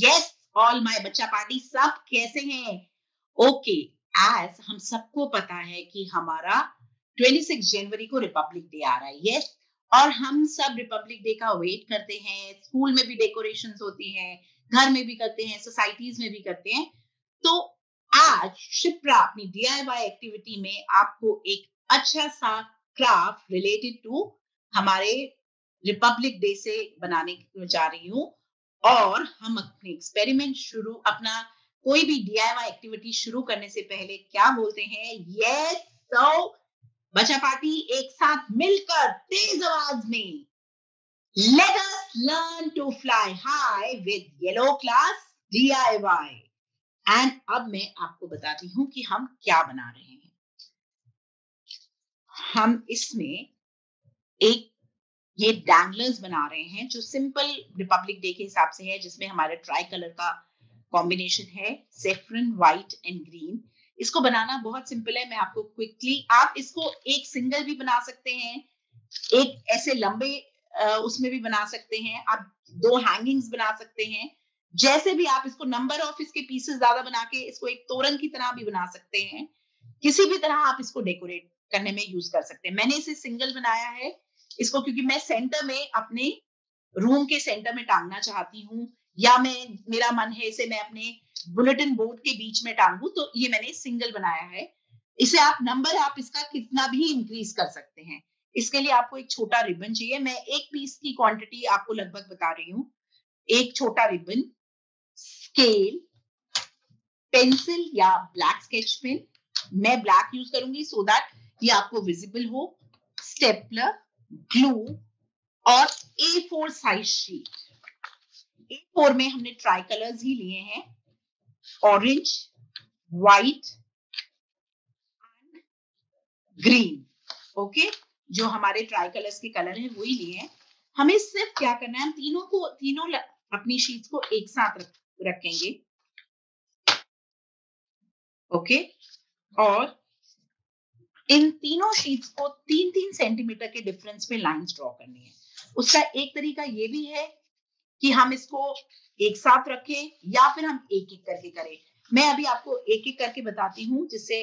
Yes all my बच्चा party सब कैसे हैं? ओके एज हम सबको पता है कि हमारा 26 जनवरी को रिपब्लिक डे आ रहा है। यस और हम सब रिपब्लिक डे का वेट करते हैं। स्कूल में भी डेकोरेशन होती हैं, घर में भी करते हैं सोसाइटीज में भी करते हैं। तो आज शिप्रा अपनी डीआईवाई एक्टिविटी में आपको एक अच्छा सा क्राफ्ट रिलेटेड टू हमारे रिपब्लिक डे से बनाने जा रही हूँ। और हम अपने एक्सपेरिमेंट शुरू, अपना कोई भी डीआईवाई एक्टिविटी शुरू करने से पहले क्या बोलते हैं? यस सो बच्चा पार्टी एक साथ मिलकर तेज आवाज़ में let us learn to fly high with yellow class DIY and अब मैं आपको बताती हूँ कि हम क्या बना रहे हैं। हम इसमें एक ये डैंगलर्स बना रहे हैं, जो सिंपल रिपब्लिक डे के हिसाब से है, जिसमें हमारे ट्राई कलर का कॉम्बिनेशन है सेफ्रन व्हाइट एंड ग्रीन इसको बनाना बहुत सिंपल है, मैं आपको क्विकली आप इसको एक सिंगल भी बना सकते हैं, एक ऐसे लंबे उसमें भी बना सकते हैं, आप दो हैंगिंग्स बना सकते हैं, जैसे भी आप इसको नंबर ऑफ़ इसके पीसेस ज़्यादा बना के इसको एक तोरण की तरह भी बना सकते हैं, किसी भी तरह आप इसको डेकोरेट करने में यूज़ कर सकते हैं। मैंने इसे सिंगल बनाया है इसको क्योंकि मैं सेंटर में अपने रूम के सेंटर में टांगना चाहती हूँ, या मैं, मेरा मन है इसे मैं अपने बुलेटिन बोर्ड के बीच में टांगू तो ये मैंने सिंगल बनाया है। इसे आप नंबर आप इसका कितना भी इंक्रीज कर सकते हैं। इसके लिए आपको एक छोटा रिबन चाहिए। मैं एक पीस की क्वांटिटी आपको लगभग बता रही हूँ। एक छोटा रिबन स्केल पेंसिल या ब्लैक स्केच पेन मैं ब्लैक यूज़ करूँगी सो दैट ये आपको विजिबल हो। स्टेपलर ग्लू और A four size sheet A four में हमने ट्राई कलर्स ही लिए हैं ऑरेंज व्हाइट ग्रीन ओके जो हमारे ट्राई कलर्स के कलर हैं वही लिए हैं। हमें सिर्फ़ क्या करना है तीनों को तीनों अपनी शीट्स को एक साथ रख, रखेंगे। ओके और इन तीनों शीट्स को तीन तीन सेंटीमीटर के डिफरेंस में लाइंस ड्रॉ करनी है। उसका एक तरीका ये भी है कि हम इसको एक साथ रखें या फिर हम एक एक करके करें। मैं अभी आपको एक एक करके बताती हूँ जिससे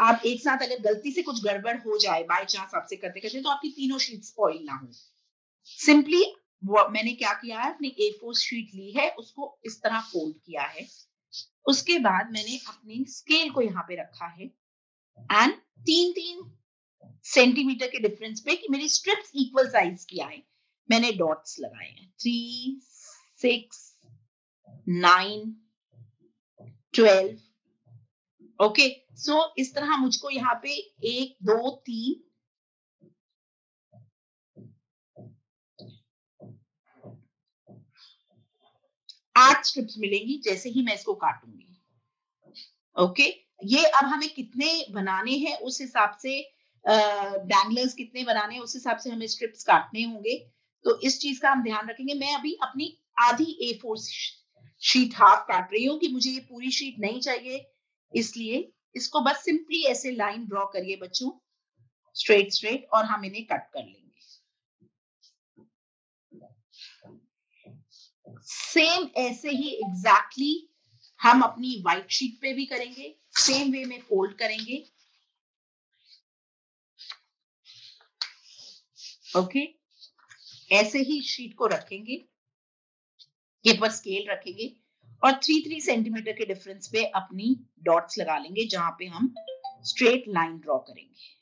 आप एक साथ अगर गलती से कुछ गड़बड़ हो जाए बाय चांस आपसे करते करते तो आपकी तीनों शीट स्पॉइल ना हो। सिंपली मैंने क्या किया है, अपनी ए फोर शीट ली है, उसको इस तरह फोल्ड किया है। उसके बाद मैंने अपनी स्केल को यहाँ पे रखा है। एंड तीन तीन सेंटीमीटर के डिफरेंस पे कि मेरी स्ट्रिप्स इक्वल साइज़ की आए। मैंने डॉट्स लगाए हैं। Three six nine twelve okay so इस तरह मुझको यहाँ पे एक, दो, तीन आठ स्ट्रिप्स मिलेंगी जैसे ही मैं इसको काटूँगी। Okay okay? ये अब हमें कितने बनाने हैं, उस हिसाब से डैंगलर्स कितने बनाने हैं, उस हिसाब से हमें स्ट्रिप्स काटने होंगे। तो इस चीज़ का हम ध्यान रखेंगे। मैं अभी अपनी आधी ए फोर शीट हाफ़ काट रही हूँ कि मुझे ये पूरी शीट नहीं चाहिए, इसलिए इसको बस सिंपली ऐसे लाइन ड्रॉ करिए बच्चों। स्ट्रेट स्ट्रेट और हम इन्हें कट कर लेंगे। सेम ऐसे ही एग्जैक्टली exactly हम अपनी व्हाइट शीट पे भी करेंगे। सेम वे में फोल्ड करेंगे। Okay okay? ऐसे ही शीट को रखेंगे। के पर स्केल रखेंगे और थ्री थ्री सेंटीमीटर के डिफरेंस पे अपनी डॉट्स लगा लेंगे, जहाँ पे हम स्ट्रेट लाइन ड्रॉ करेंगे।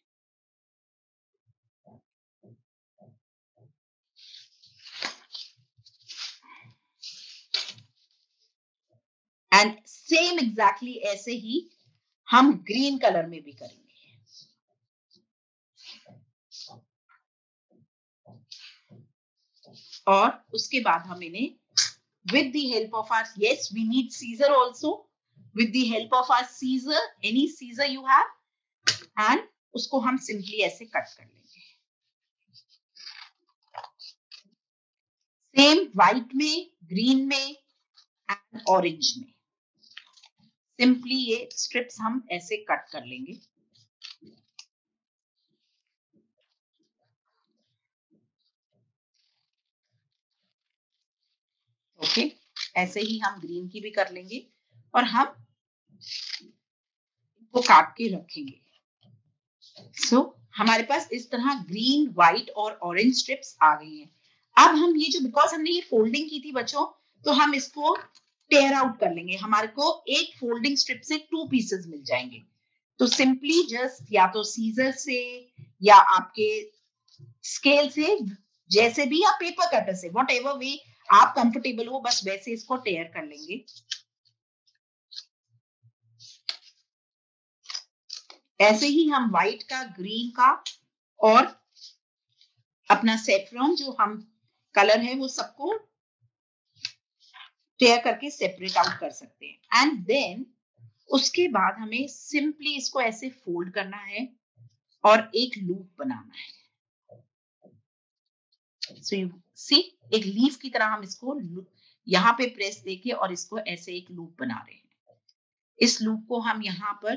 एंड सेम एग्जैक्टली ऐसे ही हम ग्रीन कलर में भी करेंगे। और उसके बाद हम इन्हें with the help of our yes we need scissor also with the help of our scissor any scissor you have and उसको हम सिंपली ऐसे कट कर लेंगे। सेम व्हाइट में ग्रीन में एंड ऑरेंज में। सिंपली ये स्ट्रिप्स हम ऐसे कट कर लेंगे। ओके okay, ऐसे ही हम ग्रीन की भी कर लेंगे और हम को काट के रखेंगे। सो so, हमारे पास इस तरह ग्रीन व्हाइट और ऑरेंज स्ट्रिप्स आ गई हैं। अब हम ये जो बिकॉज़ हमने ये फोल्डिंग की थी बच्चों तो हम इसको टेयर आउट कर लेंगे। हमारे को एक फोल्डिंग स्ट्रिप से टू पीसेस मिल जाएँगे। तो सिंपली जस्ट या तो सीजर से या आपके स्केल से, जैसे भी या पेपर कटर से वॉट एवर वे आप कंफर्टेबल हो, बस वैसे इसको टेयर कर लेंगे। ऐसे ही हम व्हाइट का ग्रीन का और अपना सेफ्रॉन जो हम कलर है वो सबको टेयर करके सेपरेट आउट कर सकते हैं। एंड देन उसके बाद हमें सिंपली इसको ऐसे फोल्ड करना है और एक लूप बनाना है। सो यू सी एक लीफ की तरह हम इसको यहाँ पे प्रेस देके और इसको ऐसे एक लूप बना रहे हैं। इस लूप को हम यहाँ पर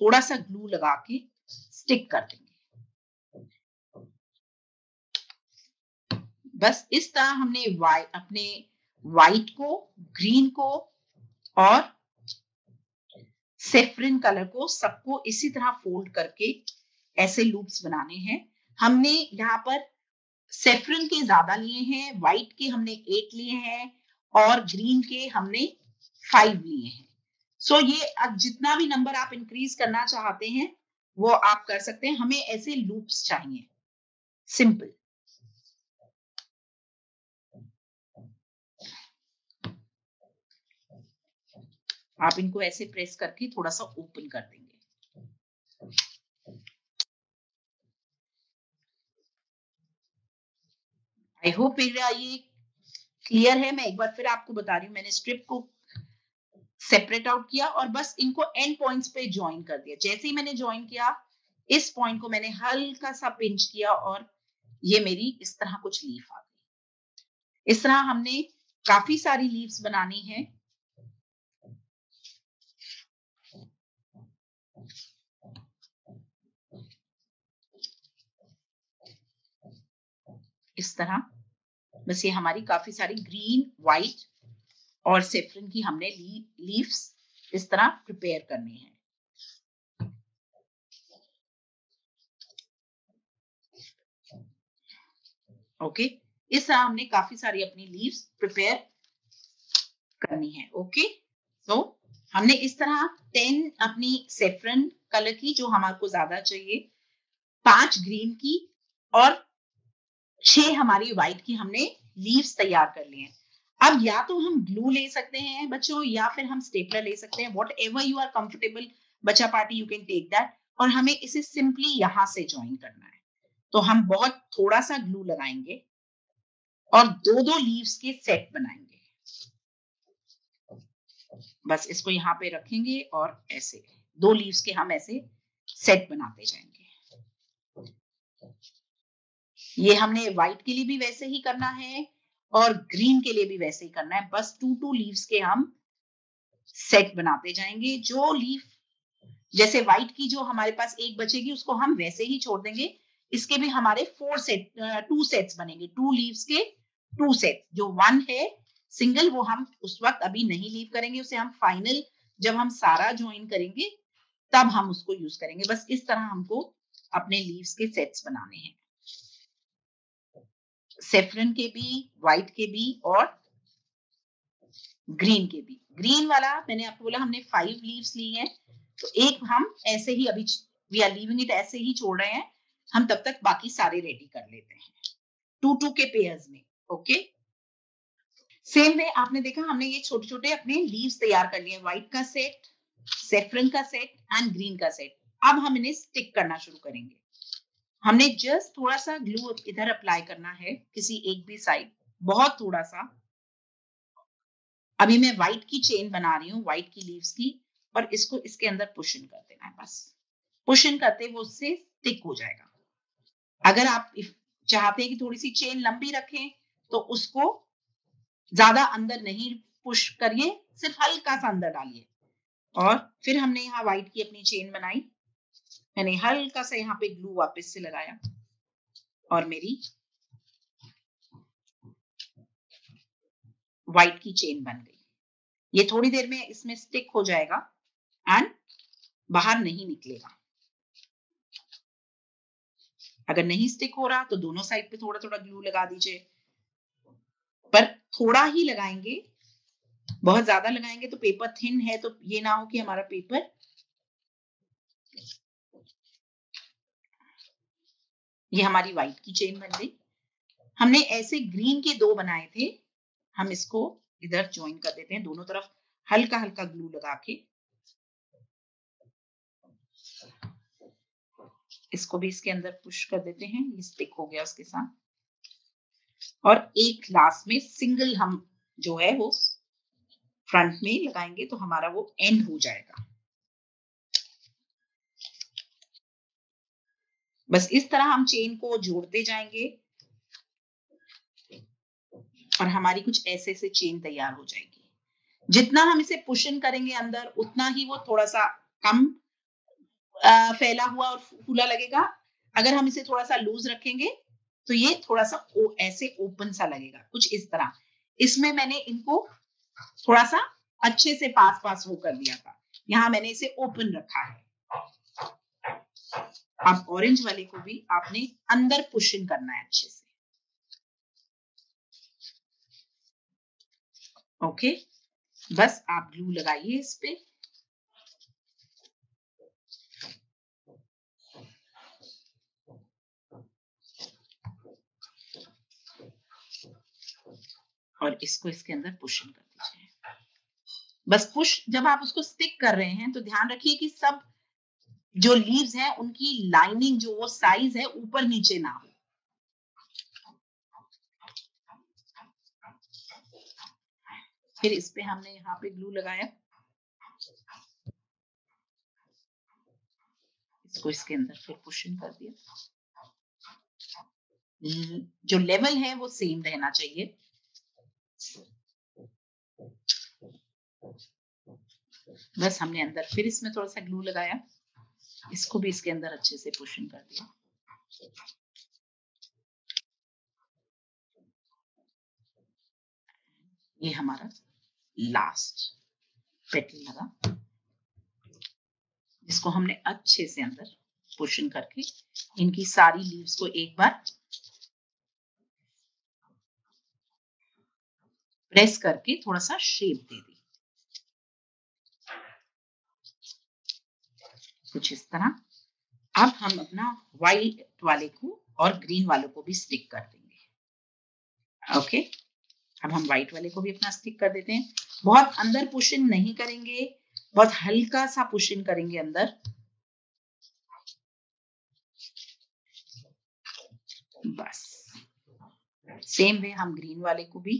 थोड़ा सा ग्लू लगा के स्टिक कर देंगे। बस इस तरह हमने वाई अपने व्हाइट को ग्रीन को और सेफ्रिन कलर को सबको इसी तरह फोल्ड करके ऐसे लूप्स बनाने हैं। हमने यहाँ पर सेफ्रिन के ज़्यादा लिए हैं व्हाइट के हमने एट लिए हैं और ग्रीन के हमने फाइव लिए हैं। सो so, ये अब जितना भी नंबर आप इंक्रीज करना चाहते हैं वो आप कर सकते हैं। हमें ऐसे लूप्स चाहिए। सिंपल आप इनको ऐसे प्रेस करके थोड़ा सा ओपन कर देंगे। आई होप ये क्लियर है। मैं एक बार फिर आपको बता रही हूँ, मैंने स्ट्रिप को सेपरेट आउट किया और बस इनको एंड पॉइंट्स पे ज्वाइन कर दिया। जैसे ही मैंने ज्वाइन किया, इस पॉइंट को मैंने हल्का सा पिंच किया और ये मेरी इस तरह कुछ लीफ आ गई। इस तरह हमने काफ़ी सारी लीव्स बनानी है। इस तरह बस ये हमारी काफ़ी सारी ग्रीन व्हाइट और सेफ्रन की हमने ली, लीव्स इस तरह प्रिपेयर करनी है ओके okay? इस तरह हमने काफ़ी सारी अपनी लीव्स प्रिपेयर करनी है ओके okay? सो so, हमने इस तरह टेन अपनी सेफ्रन कलर की जो हमारे को ज़्यादा चाहिए पाँच ग्रीन की और छह हमारी व्हाइट की हमने लीव्स तैयार कर लिए अब या तो हम ग्लू ले सकते हैं बच्चों, या फिर हम स्टेपलर ले सकते हैं। Whatever you are comfortable बच्चा party you can take that और हमें इसे सिंपली यहाँ से ज्वाइन करना है। तो हम बहुत थोड़ा सा ग्लू लगाएँगे और दो दो लीव्स के सेट बनाएँगे। बस इसको यहाँ पे रखेंगे और ऐसे, दो लीव्स के हम ऐसे सेट बनाते जाएँगे। ये हमने व्हाइट के लिए भी वैसे ही करना है और ग्रीन के लिए भी वैसे ही करना है। बस टू टू लीव्स के हम सेट बनाते जाएँगे। जो लीफ जैसे व्हाइट की जो हमारे पास एक बचेगी, उसको हम वैसे ही छोड़ देंगे। इसके भी हमारे फोर सेट टू सेट्स बनेंगे। टू लीव्स के टू सेट जो वन है सिंगल वो हम उस वक्त अभी नहीं लीव करेंगे। उसे हम फाइनल जब हम सारा ज्वाइन करेंगे, तब हम उसको यूज़ करेंगे। बस इस तरह हमको अपने लीव्स के सेट्स बनाने हैं। सेफ्रन के भी व्हाइट के भी और ग्रीन के भी। ग्रीन वाला मैंने आपको बोला हमने फाइव लीव्स ली हैं तो एक हम ऐसे ही अभी वी आर लीविंग इट ऐसे ही छोड़ रहे हैं, हम तब तक बाकी सारे रेडी कर लेते हैं। टू टू के पेयर्स में ओके सेम वे आपने देखा हमने ये छोटे छोटे अपने लीव्स तैयार कर लिए व्हाइट का सेट सेफरन का सेट एंड ग्रीन का सेट अब हम इन्हें स्टिक करना शुरू करेंगे। हमने जस्ट थोड़ा सा ग्लू इधर अप्लाई करना है किसी एक भी साइड बहुत थोड़ा सा अभी मैं व्हाइट की चेन बना रही हूँ व्हाइट की लीव्स की, और इसको इसके अंदर पुशन कर देना है बस। पुशन करते वो उससे स्टिक हो जाएगा। अगर आप चाहते हैं कि थोड़ी सी चेन लंबी रखें तो उसको ज़्यादा अंदर नहीं पुश करिए, सिर्फ़ हल्का सा अंदर डालिए। और फिर हमने यहाँ व्हाइट की अपनी चेन बनाई। मैंने हल्का सा यहाँ पे ग्लू वापस से लगाया। और मेरी व्हाइट की चेन बन गई। ये थोड़ी देर में इसमें स्टिक हो जाएगा एंड बाहर नहीं निकलेगा। अगर नहीं स्टिक हो रहा तो दोनों साइड पे थोड़ा थोड़ा ग्लू लगा दीजिए। पर थोड़ा ही लगाएँगे, बहुत ज़्यादा लगाएँगे तो पेपर थिन है तो ये ना हो कि हमारा पेपर ये हमारी व्हाइट की चेन बन गई। हमने ऐसे ग्रीन के दो बनाए थे। हम इसको इधर ज्वाइन कर देते हैं, दोनों तरफ़ हल्का हल्का ग्लू लगा के। इसको भी इसके अंदर पुश कर देते हैं, ये स्टिक हो गया उसके साथ। और एक लास्ट में सिंगल हम जो है वो फ्रंट में लगाएँगे तो हमारा वो एंड हो जाएगा। बस इस तरह हम चेन को जोड़ते जाएँगे और हमारी कुछ ऐसे से चेन तैयार हो जाएगी। जितना हम इसे पुशन करेंगे अंदर उतना ही वो थोड़ा सा कम फैला हुआ और फूला लगेगा। अगर हम इसे थोड़ा सा लूज रखेंगे तो ये थोड़ा सा ओ, ऐसे ओपन सा लगेगा कुछ इस तरह। इसमें मैंने इनको थोड़ा सा अच्छे से पास पास वो कर दिया था। यहाँ मैंने इसे ओपन रखा है। अब ऑरेंज वाले को भी आपने अंदर पुशिंग करना है अच्छे से। ओके बस आप ग्लू लगाइए इस पे। और इसको इसके अंदर पुशिंग कर दीजिए। बस पुश जब आप उसको स्टिक कर रहे हैं तो ध्यान रखिए कि सब जो लीव्स हैं, उनकी लाइनिंग जो वो साइज़ है, ऊपर नीचे ना हो। फिर इस पे हमने यहाँ पे ग्लू लगाया। इसको इसके अंदर फिर पुशिंग कर दिया। जो लेवल है वो सेम रहना चाहिए। बस हमने अंदर फिर इसमें थोड़ा सा ग्लू लगाया। इसको भी इसके अंदर अच्छे से पोषण कर दिया। ये हमारा लास्ट पेटल लगा। इसको हमने अच्छे से अंदर पोषण करके इनकी सारी लीव्स को एक बार प्रेस करके थोड़ा सा शेप दे दी कुछ इस तरह। अब हम अपना व्हाइट वाले को और ग्रीन वालों को भी स्टिक कर देंगे। ओके अब हम व्हाइट वाले को भी अपना स्टिक कर देते हैं। बहुत अंदर पुशिंग नहीं करेंगे। बहुत हल्का सा पुशिंग करेंगे अंदर। बस। सेम वे हम ग्रीन वाले को भी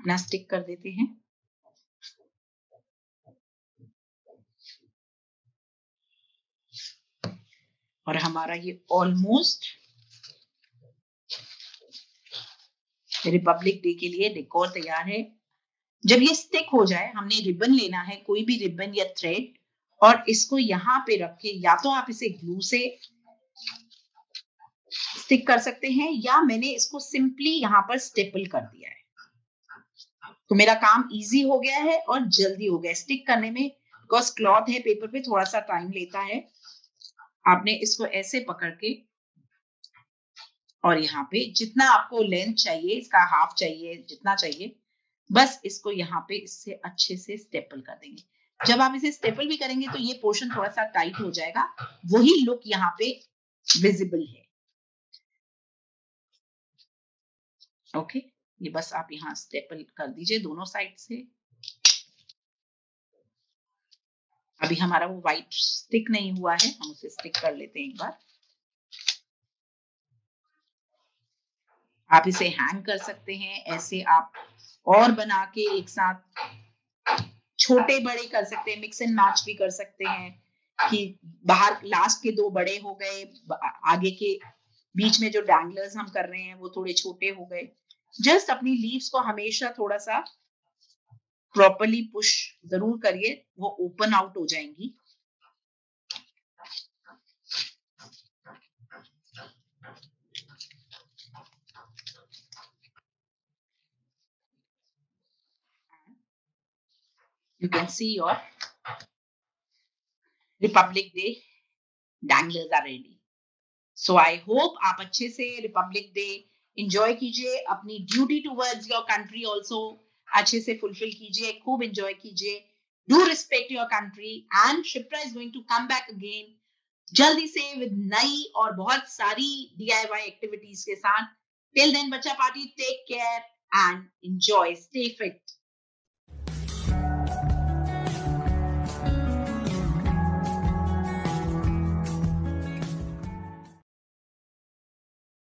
अपना स्टिक कर देते हैं। और हमारा ये ऑलमोस्ट रिपब्लिक डे के लिए डेकोर तैयार है। जब ये स्टिक हो जाए, हमने रिबन लेना है, कोई भी रिबन या थ्रेड और इसको यहाँ पे रख के या तो आप इसे ग्लू से स्टिक कर सकते हैं, या मैंने इसको सिंपली यहाँ पर स्टेपल कर दिया है। तो मेरा काम इजी हो गया है और जल्दी हो गया स्टिक करने में बिकॉज़ क्लॉथ है पेपर पे थोड़ा सा टाइम लेता है। आपने इसको ऐसे पकड़ के और यहाँ पे जितना आपको लेंथ चाहिए, इसका हाफ़ चाहिए, जितना चाहिए, बस इसको यहाँ पे इससे अच्छे से स्टेपल कर देंगे। जब आप इसे स्टेपल भी करेंगे तो ये पोर्शन थोड़ा सा टाइट हो जाएगा। वही लुक यहाँ पे विजिबल है। ओके ये बस आप यहाँ स्टेपल कर दीजिए दोनों साइड से। अभी हमारा वो व्हाइट स्टिक नहीं हुआ है, हम उसे स्टिक कर लेते हैं एक बार। आप इसे हैंग कर सकते हैं, ऐसे आप और बना के एक साथ छोटे बड़े कर सकते हैं मिक्स एंड मैच भी कर सकते हैं कि बाहर लास्ट के दो बड़े हो गए, आगे के बीच में जो डैंगलर्स हम कर रहे हैं, वो थोड़े छोटे हो गए। जस्ट अपनी लीव्स को हमेशा थोड़ा सा प्रॉपरली पुश ज़रूर करिए वो ओपन आउट हो जाएँगी you can see your Republic Day danglers are ready. So I hope आप अच्छे से Republic Day enjoy कीजिए अपनी duty towards your country also अच्छे से फुलफिल कीजिए, खूब एंजॉय कीजिए। Do respect your country and Shipra is going to come back again जल्दी से विद नई और बहुत सारी डीआईवाई एक्टिविटीज़ के साथ। टिल देन बच्चा party take care and enjoy stay fit